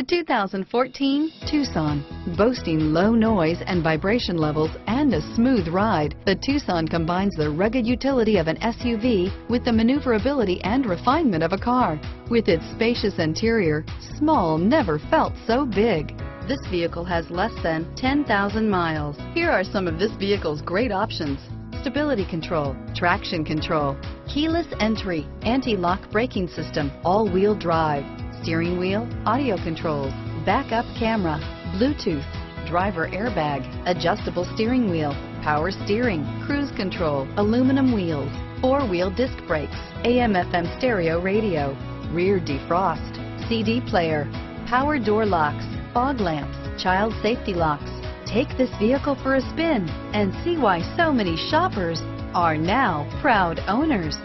The 2014 Tucson. Boasting low noise and vibration levels and a smooth ride, the Tucson combines the rugged utility of an SUV with the maneuverability and refinement of a car. With its spacious interior, small never felt so big. This vehicle has less than 10,000 miles. Here are some of this vehicle's great options. Stability control, traction control, keyless entry, anti-lock braking system, all-wheel drive, steering wheel, audio controls, backup camera, Bluetooth, driver airbag, adjustable steering wheel, power steering, cruise control, aluminum wheels, four-wheel disc brakes, AM FM stereo radio, rear defrost, CD player, power door locks, fog lamps, child safety locks. Take this vehicle for a spin and see why so many shoppers are now proud owners.